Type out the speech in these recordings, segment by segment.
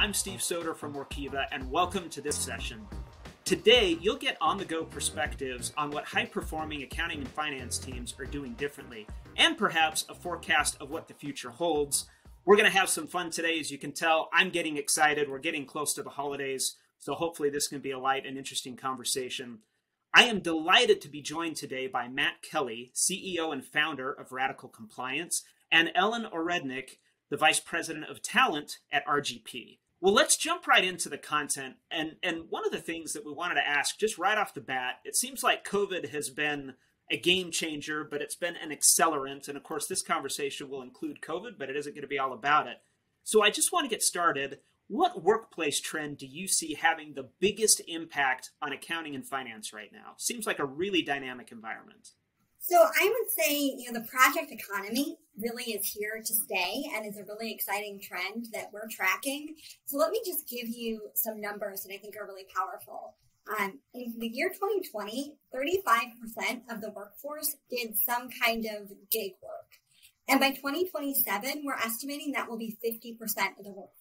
I'm Steve Soter from Workiva, and welcome to this session. Today, you'll get on the go perspectives on what high performing accounting and finance teams are doing differently, and perhaps a forecast of what the future holds. We're going to have some fun today. As you can tell, I'm getting excited. We're getting close to the holidays, so hopefully, this can be a light and interesting conversation. I am delighted to be joined today by Matt Kelly, CEO and founder of Radical Compliance, and Ellen Ourednik, the Vice President of Talent at RGP. Well, let's jump right into the content. And and one of the things that we wanted to ask just right off the bat, it seems like COVID has been a game changer, but it's been an accelerant. And of course, this conversation will include COVID, but it isn't going to be all about it. So I just want to get started. What workplace trend do you see having the biggest impact on accounting and finance right now? Seems like a really dynamic environment. So I would say, you know, the project economy really is here to stay and is a really exciting trend that we're tracking. So let me just give you some numbers that I think are really powerful. Um, in the year 2020, 35% of the workforce did some kind of gig work. And by 2027, we're estimating that will be 50% of the workforce.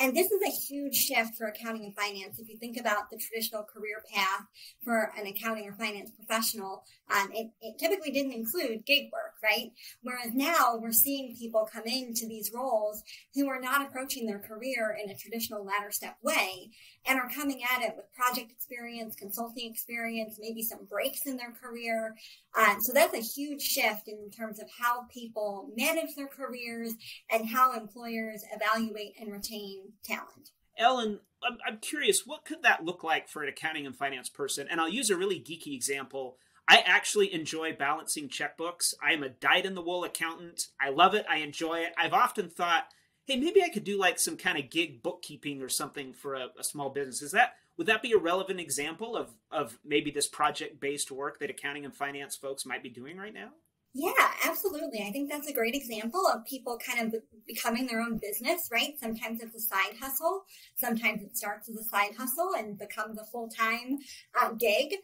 And this is a huge shift for accounting and finance. If you think about the traditional career path for an accounting or finance professional, um, it, it, typically didn't include gig work, right? Whereas now we're seeing people come into these roles who are not approaching their career in a traditional ladder step way and are coming at it with project experience, consulting experience, maybe some breaks in their career. Um, so that's a huge shift in terms of how people manage their careers and how employers evaluate and retain talent. Ellen, I'm, I'm curious, what could that look like for an accounting and finance person? And I'll use a really geeky example. I actually enjoy balancing checkbooks. I am a dyed in the wool accountant. I love it. I enjoy it. I've often thought, hey, maybe I could do like some kind of gig bookkeeping or something for a, a small business. Is that would that be a relevant example of of maybe this project based work that accounting and finance folks might be doing right now? Yeah, absolutely. I think that's a great example of people kind of becoming their own business, right? Sometimes it's a side hustle. Sometimes it starts as a side hustle and becomes a full time uh, gig.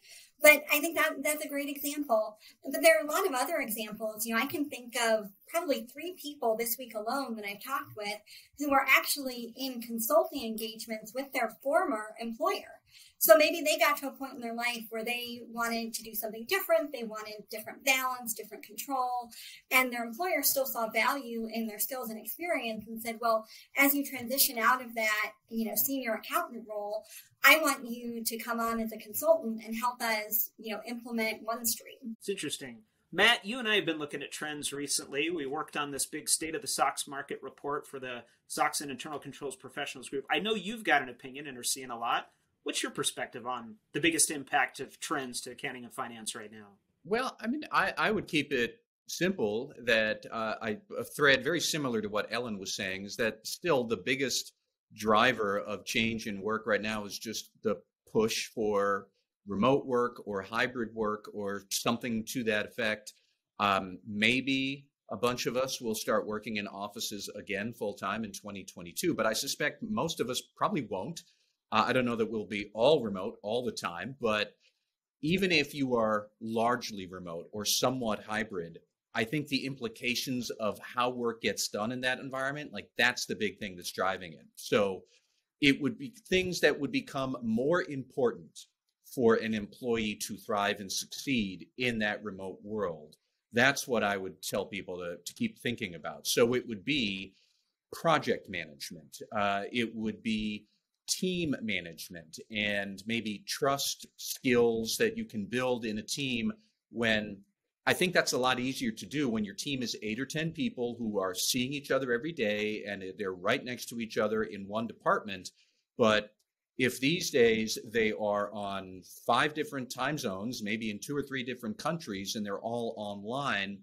But I think that that's a great example. But there are a lot of other examples. You know, I can think of probably three people this week alone that I've talked with who are actually in consulting engagements with their former employer. So maybe they got to a point in their life where they wanted to do something different. They wanted different balance, different control, and their employer still saw value in their skills and experience and said, well, as you transition out of that, you know, senior accountant role, I want you to come on as a consultant and help us, you know, implement OneStream. It's interesting. Matt, you and I have been looking at trends recently. We worked on this big state of the SOX market report for the SOX and Internal Controls Professionals Group. I know you've got an opinion and are seeing a lot. What's your perspective on the biggest impact of trends to accounting and finance right now? Well, I mean, I, I would keep it simple that uh, I, a thread very similar to what Ellen was saying is that still the biggest driver of change in work right now is just the push for remote work or hybrid work or something to that effect. Um, maybe a bunch of us will start working in offices again full time in 2022, but I suspect most of us probably won't. Uh, I don't know that we'll be all remote all the time, but even if you are largely remote or somewhat hybrid, I think the implications of how work gets done in that environment, like that's the big thing that's driving it. So it would be things that would become more important for an employee to thrive and succeed in that remote world. That's what I would tell people to, to keep thinking about. So it would be project management. Uh, it would be team management and maybe trust skills that you can build in a team when I think that's a lot easier to do when your team is eight or 10 people who are seeing each other every day and they're right next to each other in one department. But if these days they are on five different time zones, maybe in two or three different countries, and they're all online,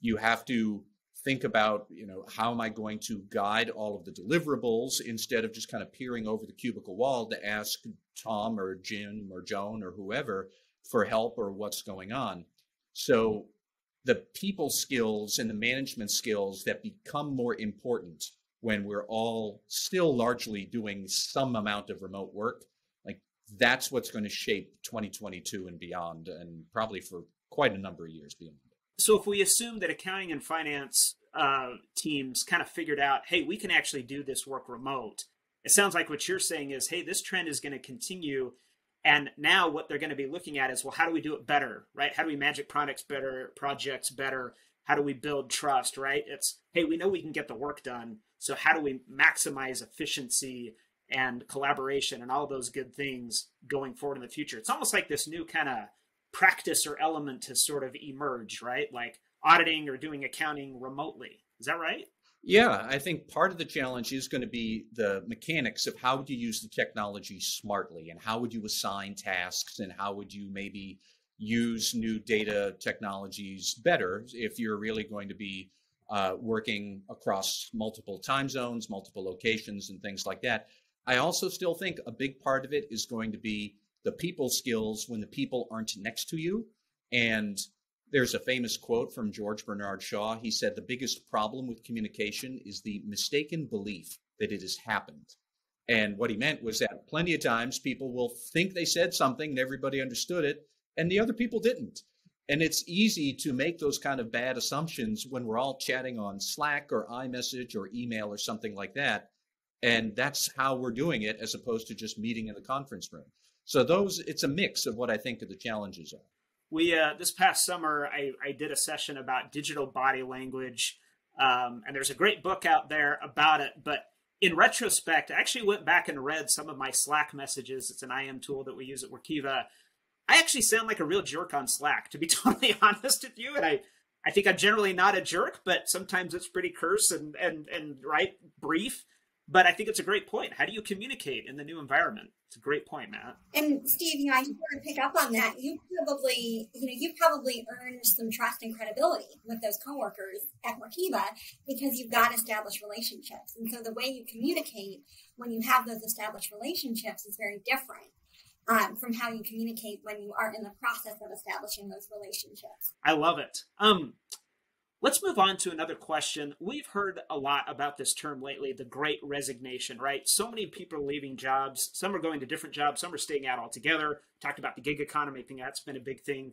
you have to think about, you know, how am I going to guide all of the deliverables instead of just kind of peering over the cubicle wall to ask Tom or Jim or Joan or whoever for help or what's going on. So the people skills and the management skills that become more important when we're all still largely doing some amount of remote work, like that's what's going to shape 2022 and beyond, and probably for quite a number of years beyond. So if we assume that accounting and finance uh, teams kind of figured out, hey, we can actually do this work remote, it sounds like what you're saying is, hey, this trend is going to continue. And now what they're going to be looking at is, well, how do we do it better, right? How do we magic products better, projects better? How do we build trust, right? It's, hey, we know we can get the work done. So how do we maximize efficiency and collaboration and all those good things going forward in the future? It's almost like this new kind of practice or element has sort of emerged, right? Like auditing or doing accounting remotely. Is that right? Yeah, I think part of the challenge is going to be the mechanics of how would you use the technology smartly and how would you assign tasks and how would you maybe use new data technologies better if you're really going to be uh, working across multiple time zones, multiple locations, and things like that. I also still think a big part of it is going to be the people skills when the people aren't next to you and there's a famous quote from George Bernard Shaw. He said, The biggest problem with communication is the mistaken belief that it has happened. And what he meant was that plenty of times people will think they said something and everybody understood it, and the other people didn't. And it's easy to make those kind of bad assumptions when we're all chatting on Slack or iMessage or email or something like that. And that's how we're doing it as opposed to just meeting in the conference room. So those it's a mix of what I think of the challenges are. We uh, this past summer I, I did a session about digital body language um, and there's a great book out there about it but in retrospect i actually went back and read some of my slack messages. It's an im tool that we use at workiva. I actually sound like a real jerk on slack to be totally honest with you and i i think i'm generally not a jerk but sometimes it's pretty curse and and and right brief but I think it's a great point. How do you communicate in the new environment? It's a great point, Matt. And Steve, you know, I just want to pick up on that. You probably, you know, you probably earned some trust and credibility with those coworkers at Workiva because you've got established relationships. And so the way you communicate when you have those established relationships is very different. Um, from how you communicate when you are in the process of establishing those relationships. I love it. Um, Let's move on to another question. We've heard a lot about this term lately, the great resignation, right? So many people are leaving jobs. Some are going to different jobs, some are staying out altogether. Talked about the gig economy, I think that's been a big thing.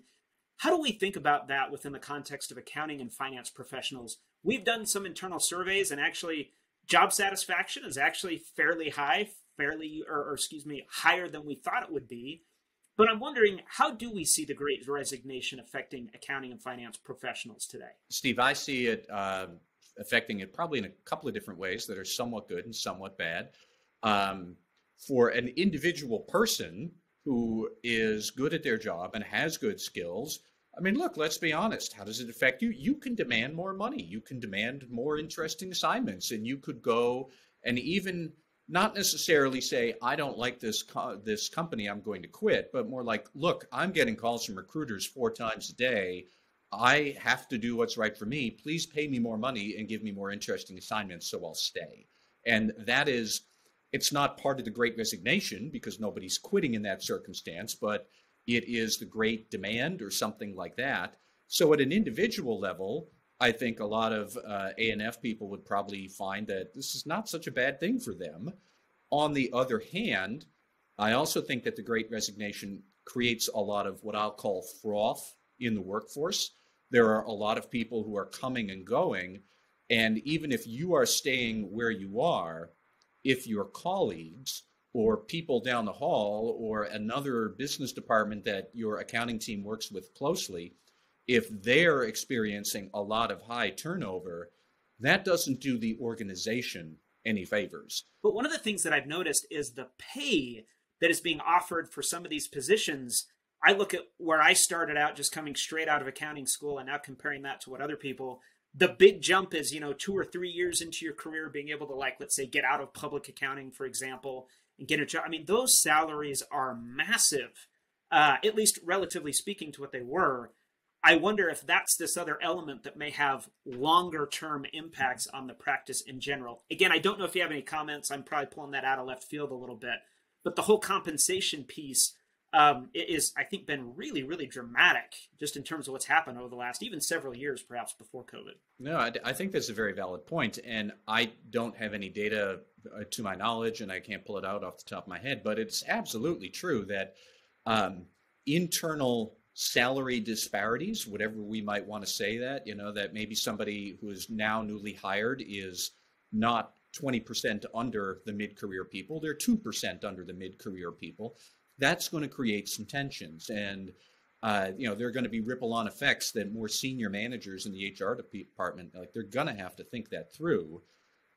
How do we think about that within the context of accounting and finance professionals? We've done some internal surveys, and actually, job satisfaction is actually fairly high, fairly, or, or excuse me, higher than we thought it would be. But I'm wondering, how do we see the great resignation affecting accounting and finance professionals today? Steve, I see it uh, affecting it probably in a couple of different ways that are somewhat good and somewhat bad. Um, for an individual person who is good at their job and has good skills, I mean, look, let's be honest. How does it affect you? You can demand more money. You can demand more interesting assignments, and you could go and even not necessarily say I don't like this co- this company, I'm going to quit, but more like, look, I'm getting calls from recruiters four times a day. I have to do what's right for me. Please pay me more money and give me more interesting assignments so I'll stay. And that is it's not part of the great resignation because nobody's quitting in that circumstance, but it is the great demand or something like that. So at an individual level, I think a lot of uh, ANF people would probably find that this is not such a bad thing for them. On the other hand, I also think that the great resignation creates a lot of what I'll call froth in the workforce. There are a lot of people who are coming and going. And even if you are staying where you are, if your colleagues or people down the hall or another business department that your accounting team works with closely if they're experiencing a lot of high turnover, that doesn't do the organization any favors. But one of the things that I've noticed is the pay that is being offered for some of these positions. I look at where I started out just coming straight out of accounting school and now comparing that to what other people the big jump is you know two or three years into your career being able to like let's say get out of public accounting for example and get a job i mean those salaries are massive uh, at least relatively speaking to what they were I wonder if that's this other element that may have longer term impacts on the practice in general. Again, I don't know if you have any comments. I'm probably pulling that out of left field a little bit, but the whole compensation piece um, is, I think, been really, really dramatic just in terms of what's happened over the last even several years, perhaps before COVID. No, I, I think that's a very valid point, and I don't have any data uh, to my knowledge, and I can't pull it out off the top of my head, but it's absolutely true that um, internal salary disparities, whatever we might want to say that, you know, that maybe somebody who is now newly hired is not 20% under the mid career people, they're 2% under the mid career people. That's going to create some tensions. And uh, you know, there are going to be ripple on effects that more senior managers in the HR department, like they're going to have to think that through.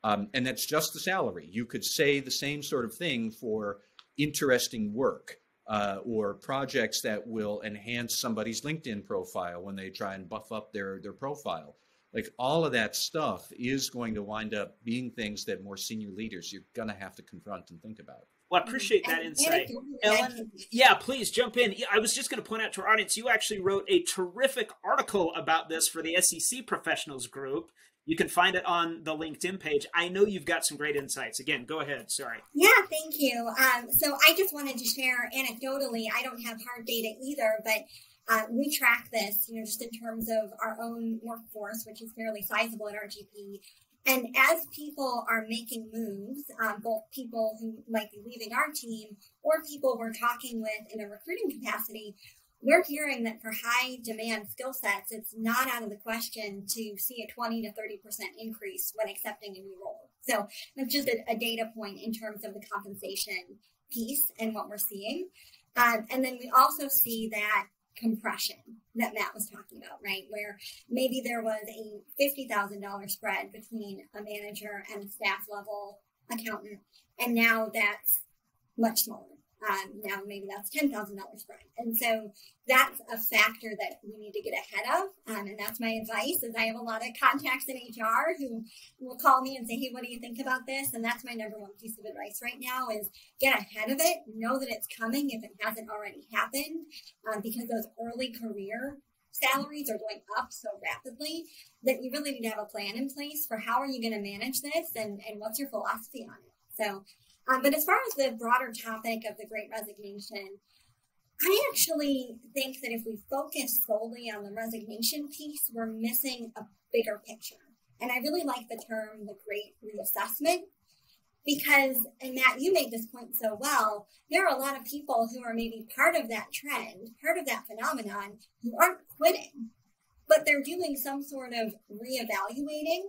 Um, and that's just the salary. You could say the same sort of thing for interesting work uh, or projects that will enhance somebody's LinkedIn profile when they try and buff up their their profile. Like all of that stuff is going to wind up being things that more senior leaders you're going to have to confront and think about. Well, I appreciate that insight. Ellen, yeah, please jump in. I was just going to point out to our audience, you actually wrote a terrific article about this for the SEC Professionals Group. You can find it on the LinkedIn page. I know you've got some great insights. Again, go ahead. Sorry. Yeah, thank you. Um, so I just wanted to share anecdotally, I don't have hard data either, but uh, we track this, you know, just in terms of our own workforce, which is fairly sizable at RGP. And as people are making moves, um, both people who might be leaving our team or people we're talking with in a recruiting capacity, we're hearing that for high demand skill sets, it's not out of the question to see a 20 to 30% increase when accepting a new role. So that's just a, a data point in terms of the compensation piece and what we're seeing. Um, and then we also see that compression that Matt was talking about, right? Where maybe there was a $50,000 spread between a manager and a staff level accountant, and now that's much smaller. Um, now maybe that's ten thousand dollars spread, and so that's a factor that we need to get ahead of. Um, and that's my advice. Is I have a lot of contacts in HR who will call me and say, "Hey, what do you think about this?" And that's my number one piece of advice right now: is get ahead of it. Know that it's coming if it hasn't already happened, um, because those early career salaries are going up so rapidly that you really need to have a plan in place for how are you going to manage this and, and what's your philosophy on it. So um, but as far as the broader topic of the great resignation, I actually think that if we focus solely on the resignation piece, we're missing a bigger picture. And I really like the term the great reassessment because, and Matt, you made this point so well, there are a lot of people who are maybe part of that trend, part of that phenomenon, who aren't quitting, but they're doing some sort of reevaluating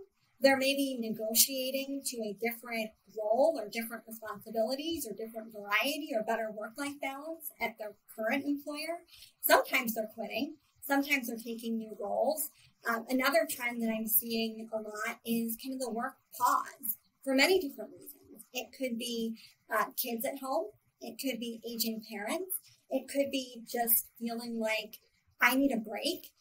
they're maybe negotiating to a different role or different responsibilities or different variety or better work life balance at their current employer. Sometimes they're quitting, sometimes they're taking new roles. Um, another trend that I'm seeing a lot is kind of the work pause for many different reasons. It could be uh, kids at home, it could be aging parents, it could be just feeling like I need a break.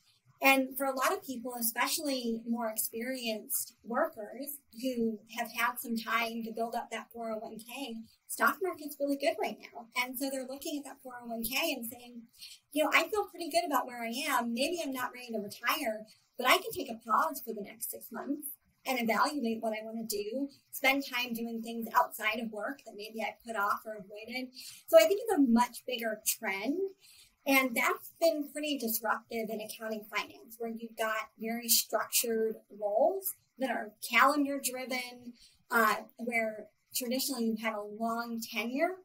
And for a lot of people, especially more experienced workers who have had some time to build up that 401k, stock market's really good right now. And so they're looking at that 401k and saying, you know, I feel pretty good about where I am. Maybe I'm not ready to retire, but I can take a pause for the next six months and evaluate what I want to do, spend time doing things outside of work that maybe I put off or avoided. So I think it's a much bigger trend. And that's been pretty disruptive in accounting finance, where you've got very structured roles that are calendar driven, uh, where traditionally you've had a long tenure.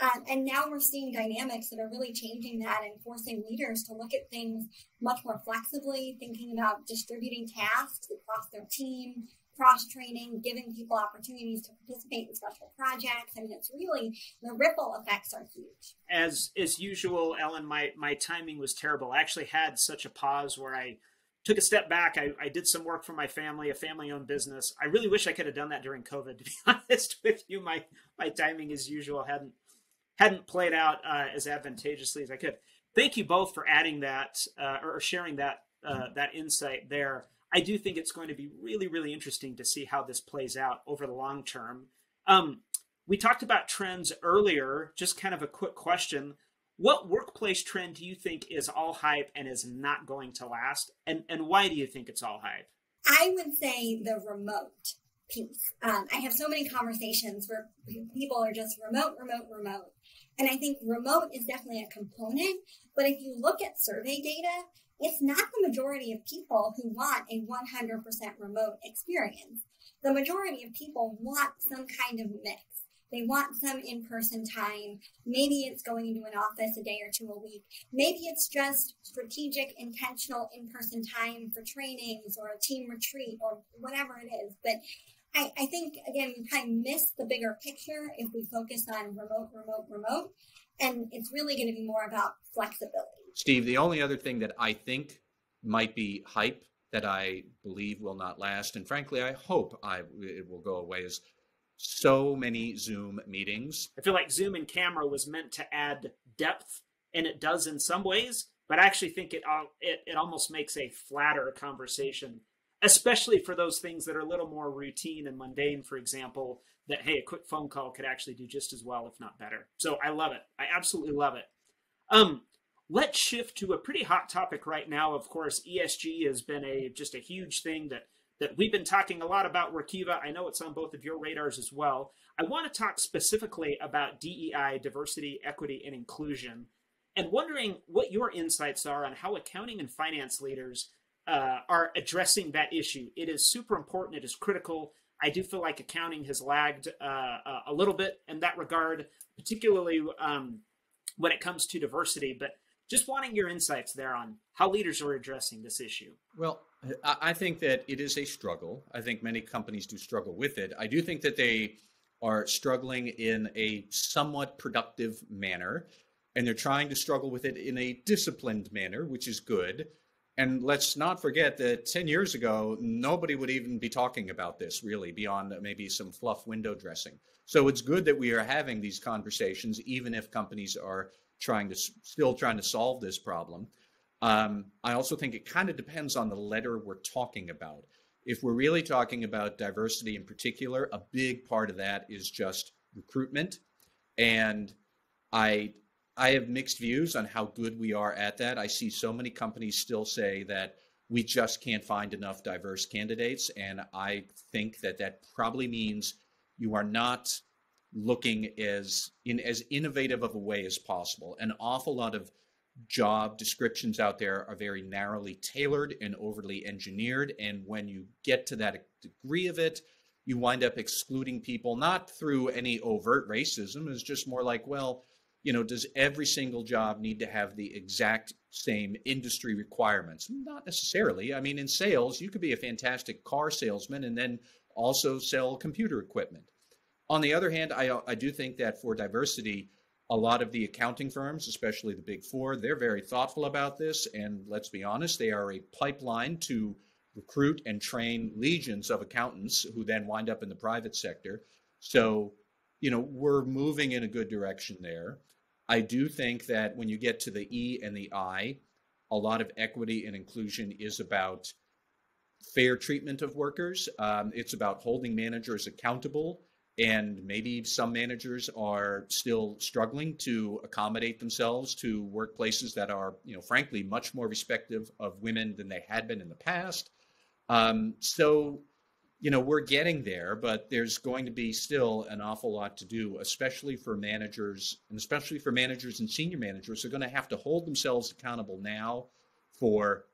Um, and now we're seeing dynamics that are really changing that and forcing leaders to look at things much more flexibly, thinking about distributing tasks across their team, cross training, giving people opportunities to participate in special projects. I mean, it's really the ripple effects are huge. As as usual, Ellen, my my timing was terrible. I actually had such a pause where I took a step back. I, I did some work for my family, a family owned business. I really wish I could have done that during COVID. To be honest with you, my my timing as usual hadn't hadn't played out uh, as advantageously as I could. Thank you both for adding that uh, or sharing that uh, that insight there. I do think it's going to be really, really interesting to see how this plays out over the long term. Um, we talked about trends earlier. Just kind of a quick question. What workplace trend do you think is all hype and is not going to last? And, and why do you think it's all hype? I would say the remote piece. Um, I have so many conversations where people are just remote, remote, remote. And I think remote is definitely a component. But if you look at survey data, it's not the majority of people who want a 100% remote experience. The majority of people want some kind of mix. They want some in person time. Maybe it's going into an office a day or two a week. Maybe it's just strategic, intentional in person time for trainings or a team retreat or whatever it is. But I, I think again we kind of miss the bigger picture if we focus on remote, remote, remote, and it's really going to be more about flexibility. Steve, the only other thing that I think might be hype that I believe will not last, and frankly, I hope I it will go away, is so many Zoom meetings. I feel like Zoom and camera was meant to add depth, and it does in some ways, but I actually think it uh, it, it almost makes a flatter conversation, especially for those things that are a little more routine and mundane. For example, that hey, a quick phone call could actually do just as well, if not better. So I love it. I absolutely love it. Um, let's shift to a pretty hot topic right now. Of course, ESG has been a just a huge thing that that we've been talking a lot about Workiva. I know it's on both of your radars as well. I want to talk specifically about DEI, diversity, equity, and inclusion, and wondering what your insights are on how accounting and finance leaders uh, are addressing that issue. It is super important. It is critical. I do feel like accounting has lagged uh, a little bit in that regard, particularly um, when it comes to diversity. But just wanting your insights there on how leaders are addressing this issue. Well, I think that it is a struggle. I think many companies do struggle with it. I do think that they are struggling in a somewhat productive manner, and they're trying to struggle with it in a disciplined manner, which is good. And let's not forget that 10 years ago, nobody would even be talking about this really beyond maybe some fluff window dressing. So it's good that we are having these conversations, even if companies are trying to still trying to solve this problem. Um, I also think it kind of depends on the letter we're talking about. If we're really talking about diversity in particular, a big part of that is just recruitment, and I I have mixed views on how good we are at that. I see so many companies still say that we just can't find enough diverse candidates, and I think that that probably means you are not looking as in as innovative of a way as possible. An awful lot of job descriptions out there are very narrowly tailored and overly engineered. And when you get to that degree of it, you wind up excluding people, not through any overt racism. It's just more like, well, you know, does every single job need to have the exact same industry requirements? Not necessarily. I mean, in sales, you could be a fantastic car salesman and then also sell computer equipment. On the other hand, I, I do think that for diversity, a lot of the accounting firms, especially the big four, they're very thoughtful about this. And let's be honest, they are a pipeline to recruit and train legions of accountants who then wind up in the private sector. So, you know, we're moving in a good direction there. I do think that when you get to the E and the I, a lot of equity and inclusion is about fair treatment of workers. Um, it's about holding managers accountable and maybe some managers are still struggling to accommodate themselves to workplaces that are, you know, frankly, much more respective of women than they had been in the past. Um, so, you know, we're getting there, but there's going to be still an awful lot to do, especially for managers, and especially for managers and senior managers. They're going to have to hold themselves accountable now for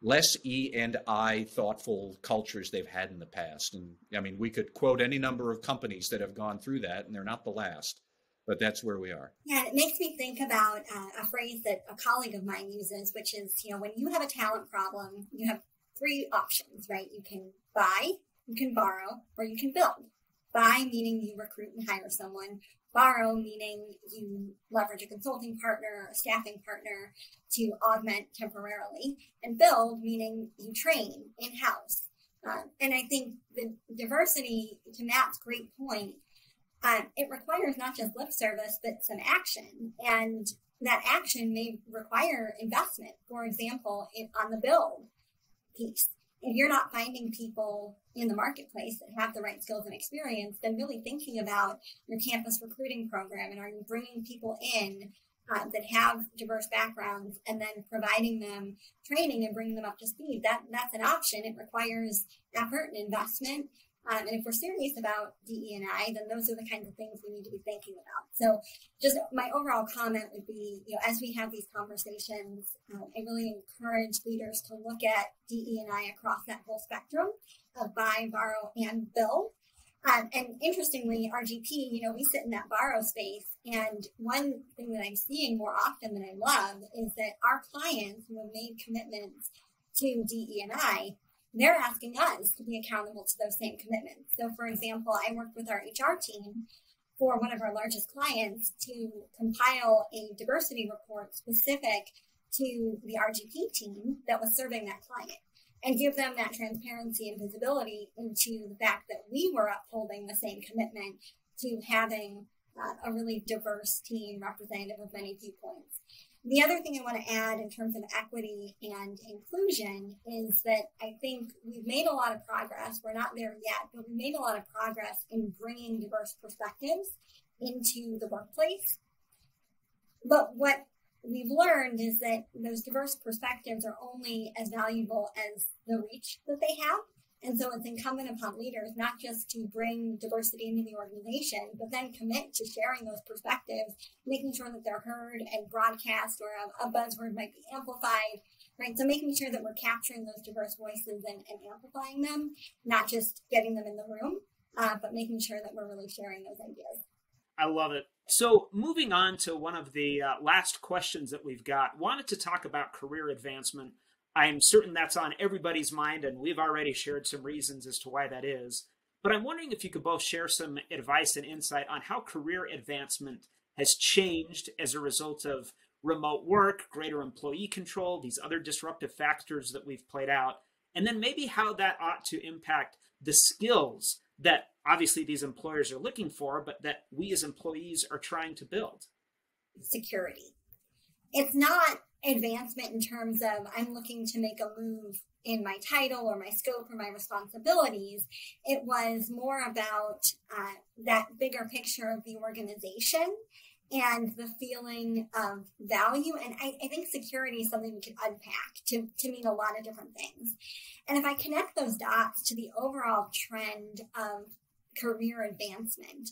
less E and I thoughtful cultures they've had in the past. And I mean, we could quote any number of companies that have gone through that, and they're not the last. But that's where we are. Yeah, it makes me think about uh, a phrase that a colleague of mine uses, which is, you know, when you have a talent problem, you have three options, right? You can buy, you can borrow, or you can build. Buy meaning you recruit and hire someone. Borrow meaning you leverage a consulting partner, a staffing partner to augment temporarily. And build meaning you train in house. Um, and I think the diversity, to Matt's great point, um, it requires not just lip service, but some action. And that action may require investment, for example, in, on the build piece if you're not finding people in the marketplace that have the right skills and experience, then really thinking about your campus recruiting program and are you bringing people in uh, that have diverse backgrounds and then providing them training and bringing them up to speed. That that's an option. It requires effort and investment, um, and if we're serious about DE and I, then those are the kinds of things we need to be thinking about. So, just my overall comment would be, you know, as we have these conversations, um, I really encourage leaders to look at DE and I across that whole spectrum of buy, borrow, and build. Um, and interestingly, RGP, you know, we sit in that borrow space. And one thing that I'm seeing more often than I love is that our clients who have made commitments to DE and I they're asking us to be accountable to those same commitments. So, for example, I worked with our HR team for one of our largest clients to compile a diversity report specific to the RGP team that was serving that client and give them that transparency and visibility into the fact that we were upholding the same commitment to having uh, a really diverse team representative of many viewpoints. The other thing I want to add in terms of equity and inclusion is that I think we've made a lot of progress. We're not there yet, but we've made a lot of progress in bringing diverse perspectives into the workplace. But what we've learned is that those diverse perspectives are only as valuable as the reach that they have. And so it's incumbent upon leaders not just to bring diversity into the organization, but then commit to sharing those perspectives, making sure that they're heard and broadcast, or a, a buzzword might be amplified, right? So making sure that we're capturing those diverse voices and, and amplifying them, not just getting them in the room, uh, but making sure that we're really sharing those ideas. I love it. So, moving on to one of the uh, last questions that we've got, wanted to talk about career advancement I'm certain that's on everybody's mind, and we've already shared some reasons as to why that is. But I'm wondering if you could both share some advice and insight on how career advancement has changed as a result of remote work, greater employee control, these other disruptive factors that we've played out, and then maybe how that ought to impact the skills that obviously these employers are looking for, but that we as employees are trying to build. Security. It's not advancement in terms of I'm looking to make a move in my title or my scope or my responsibilities. It was more about uh, that bigger picture of the organization and the feeling of value. And I, I, think security is something we can unpack to, to mean a lot of different things. And if I connect those dots to the overall trend of career advancement,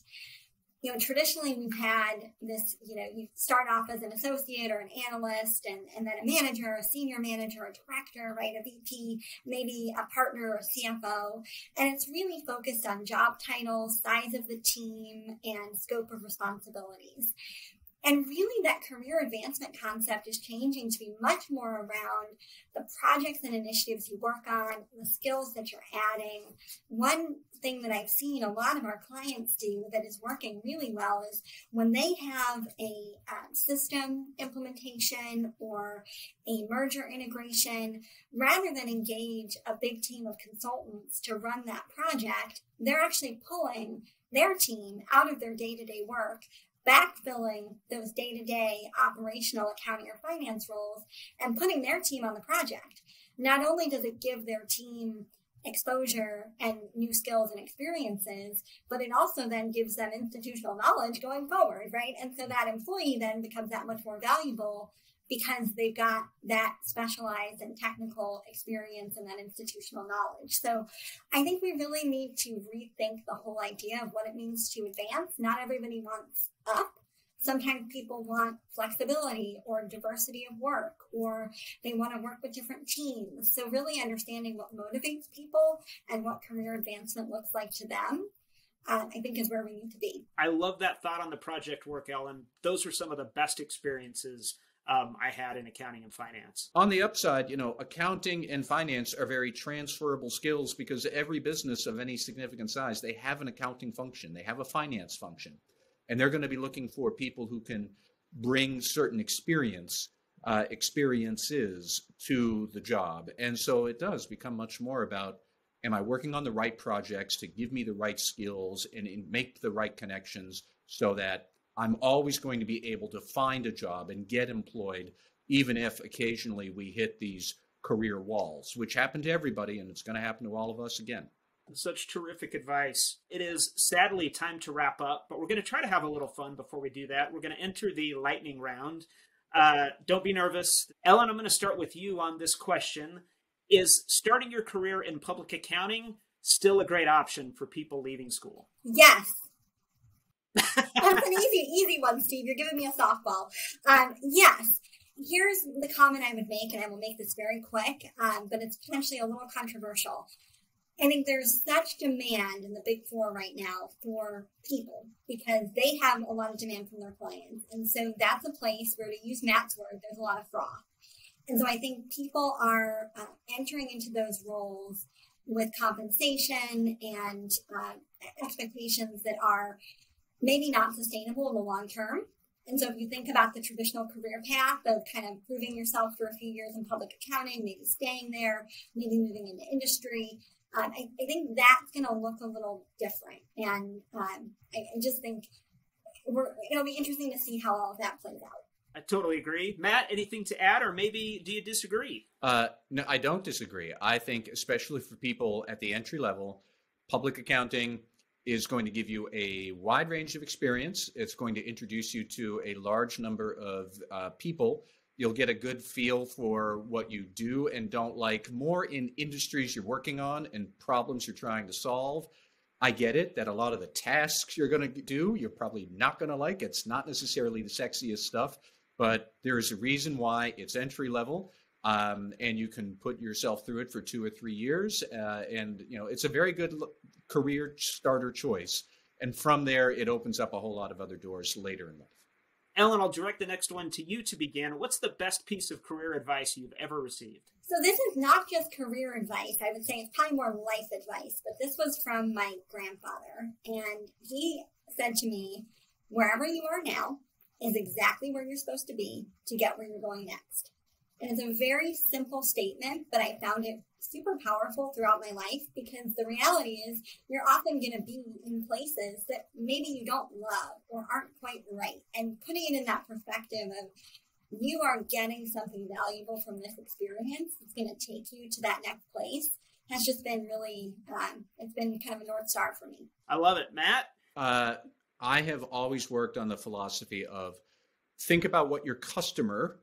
you know, traditionally we've had this, you know, you start off as an associate or an analyst and, and then a manager, a senior manager, a director, right? A VP, maybe a partner or CFO. And it's really focused on job titles, size of the team, and scope of responsibilities. And really, that career advancement concept is changing to be much more around the projects and initiatives you work on, the skills that you're adding. One thing that I've seen a lot of our clients do that is working really well is when they have a um, system implementation or a merger integration, rather than engage a big team of consultants to run that project, they're actually pulling their team out of their day to day work backfilling those day to day operational accounting or finance roles and putting their team on the project. Not only does it give their team exposure and new skills and experiences, but it also then gives them institutional knowledge going forward, right? And so that employee then becomes that much more valuable because they've got that specialized and technical experience and that institutional knowledge. So I think we really need to rethink the whole idea of what it means to advance. Not everybody wants up. Sometimes people want flexibility or diversity of work, or they want to work with different teams. So, really understanding what motivates people and what career advancement looks like to them uh, I think is where we need to be. I love that thought on the project work, Ellen. Those were some of the best experiences um, I had in accounting and finance. On the upside, you know, accounting and finance are very transferable skills because every business of any significant size, they have an accounting function, they have a finance function, and they're going to be looking for people who can bring certain experience, uh, experiences to the job. And so it does become much more about am I working on the right projects to give me the right skills and, and make the right connections so that I'm always going to be able to find a job and get employed, even if occasionally we hit these career walls, which happen to everybody, and it's going to happen to all of us again. Such terrific advice. It is sadly time to wrap up, but we're going to try to have a little fun before we do that. We're going to enter the lightning round. Uh, don't be nervous. Ellen, I'm going to start with you on this question. Is starting your career in public accounting still a great option for people leaving school? Yes. That's an easy, easy one, Steve. You're giving me a softball. Um, yes. Here's the comment I would make, and I will make this very quick, um, but it's potentially a little controversial. I think there's such demand in the big four right now for people because they have a lot of demand from their clients. And so that's a place where, to use Matt's word, there's a lot of froth. And so I think people are uh, entering into those roles with compensation and uh, expectations that are maybe not sustainable in the long term. And so if you think about the traditional career path of kind of proving yourself for a few years in public accounting, maybe staying there, maybe moving into industry, um, I, I, think that's going to look a little different. And um, I, I, just think it'll be interesting to see how all of that plays out. I totally agree. Matt, anything to add, or maybe do you disagree? Uh, no, I don't disagree. I think, especially for people at the entry level, public accounting is going to give you a wide range of experience. It's going to introduce you to a large number of uh, people. You'll get a good feel for what you do and don't like more in industries you're working on and problems you're trying to solve. I get it that a lot of the tasks you're going to do, you're probably not going to like. It's not necessarily the sexiest stuff, but there is a reason why it's entry level. Um, and you can put yourself through it for two or three years, uh, and you know it's a very good career starter choice. And from there, it opens up a whole lot of other doors later in life. Ellen, I'll direct the next one to you to begin. What's the best piece of career advice you've ever received? So, this is not just career advice. I would say it's probably more life advice, but this was from my grandfather. And he said to me, Wherever you are now is exactly where you're supposed to be to get where you're going next. And it's a very simple statement, but I found it super powerful throughout my life because the reality is you're often going to be in places that maybe you don't love or aren't quite right. And putting it in that perspective of you are getting something valuable from this experience, it's going to take you to that next place, has just been really, um, it's been kind of a North Star for me. I love it. Matt? Uh, I have always worked on the philosophy of think about what your customer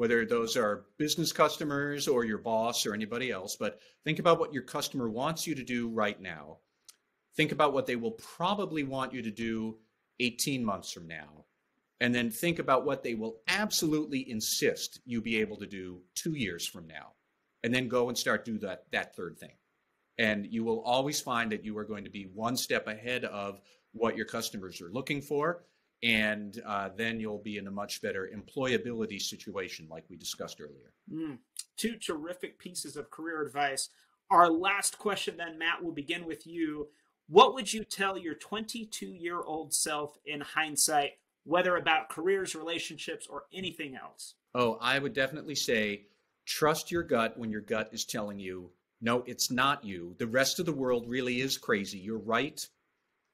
whether those are business customers or your boss or anybody else, but think about what your customer wants you to do right now. Think about what they will probably want you to do 18 months from now. And then think about what they will absolutely insist you be able to do two years from now. And then go and start do that, that third thing. And you will always find that you are going to be one step ahead of what your customers are looking for and uh, then you'll be in a much better employability situation like we discussed earlier. Mm, two terrific pieces of career advice. Our last question then matt will begin with you. What would you tell your 22 year old self in hindsight whether about careers relationships or anything else? Oh i would definitely say trust your gut when your gut is telling you no it's not you. The rest of the world really is crazy. You're right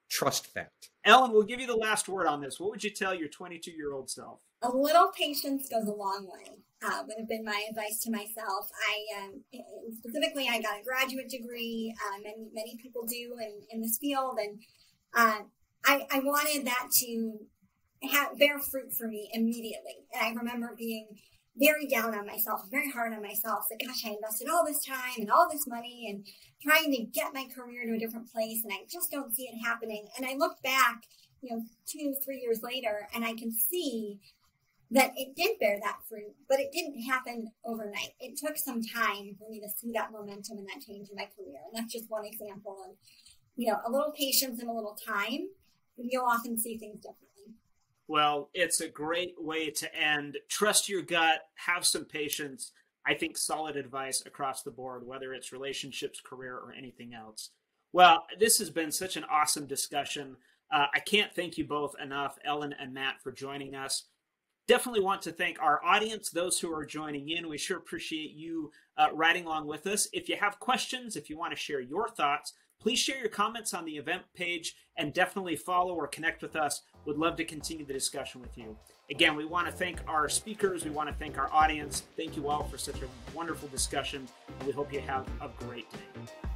trust that. Ellen, we'll give you the last word on this. What would you tell your 22 year old self? A little patience goes a long way. Uh, would have been my advice to myself. I um, specifically, I got a graduate degree. Uh, many many people do in, in this field, and uh, I, I wanted that to have, bear fruit for me immediately. And I remember being very down on myself, very hard on myself. That gosh, I invested all this time and all this money and trying to get my career to a different place, and I just don't see it happening. And I look back, you know, two, three years later, and I can see that it did bear that fruit, but it didn't happen overnight. It took some time for me to see that momentum and that change in my career. And that's just one example of, you know, a little patience and a little time. You'll often see things differently. Well, it's a great way to end. Trust your gut, have some patience. I think solid advice across the board, whether it's relationships, career, or anything else. Well, this has been such an awesome discussion. Uh, I can't thank you both enough, Ellen and Matt, for joining us. Definitely want to thank our audience, those who are joining in. We sure appreciate you uh, riding along with us. If you have questions, if you want to share your thoughts, please share your comments on the event page and definitely follow or connect with us would love to continue the discussion with you. Again, we want to thank our speakers. We want to thank our audience. Thank you all for such a wonderful discussion. And We hope you have a great day.